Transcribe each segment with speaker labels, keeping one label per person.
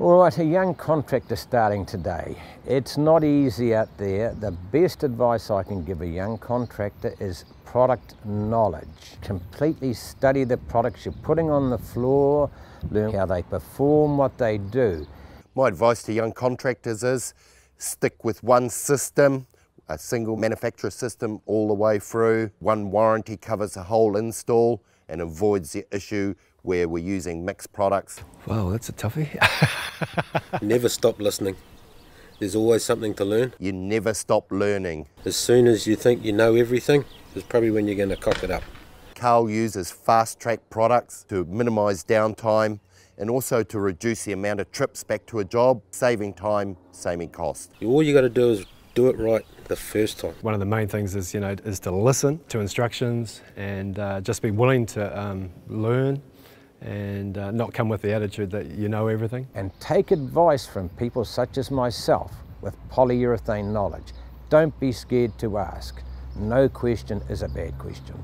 Speaker 1: All right, a young contractor starting today. It's not easy out there. The best advice I can give a young contractor is product knowledge. Completely study the products you're putting on the floor, learn how they perform, what they do.
Speaker 2: My advice to young contractors is stick with one system, a single manufacturer system all the way through. One warranty covers the whole install and avoids the issue where we're using mixed products.
Speaker 3: Wow, that's a toughie.
Speaker 4: Never stop listening. There's always something to learn.
Speaker 2: You never stop learning.
Speaker 4: As soon as you think you know everything, is probably when you're going to cock it up.
Speaker 2: Carl uses fast track products to minimise downtime and also to reduce the amount of trips back to a job, saving time, saving cost.
Speaker 4: All you got to do is do it right the first time.
Speaker 3: One of the main things is, you know, is to listen to instructions and uh, just be willing to um, learn and uh, not come with the attitude that you know everything.
Speaker 1: And take advice from people such as myself with polyurethane knowledge. Don't be scared to ask. No question is a bad question.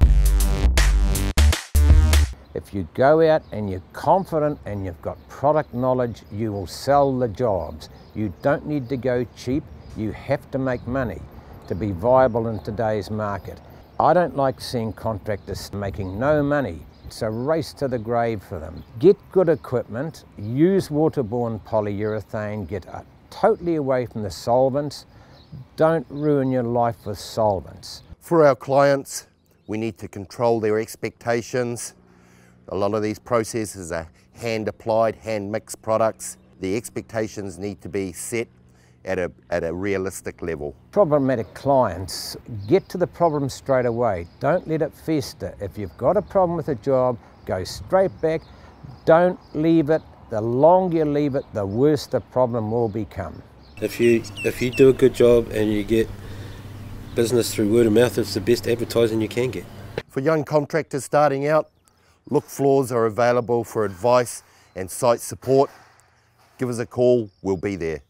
Speaker 1: If you go out and you're confident and you've got product knowledge, you will sell the jobs. You don't need to go cheap, you have to make money to be viable in today's market. I don't like seeing contractors making no money. It's a race to the grave for them. Get good equipment, use waterborne polyurethane, get totally away from the solvents. Don't ruin your life with solvents.
Speaker 2: For our clients, we need to control their expectations. A lot of these processes are hand applied, hand mixed products. The expectations need to be set at a, at a realistic level.
Speaker 1: Problematic clients, get to the problem straight away. Don't let it fester. If you've got a problem with a job, go straight back. Don't leave it. The longer you leave it, the worse the problem will become.
Speaker 4: If you, if you do a good job and you get business through word of mouth, it's the best advertising you can get.
Speaker 2: For young contractors starting out, Look Floors are available for advice and site support. Give us a call, we'll be there.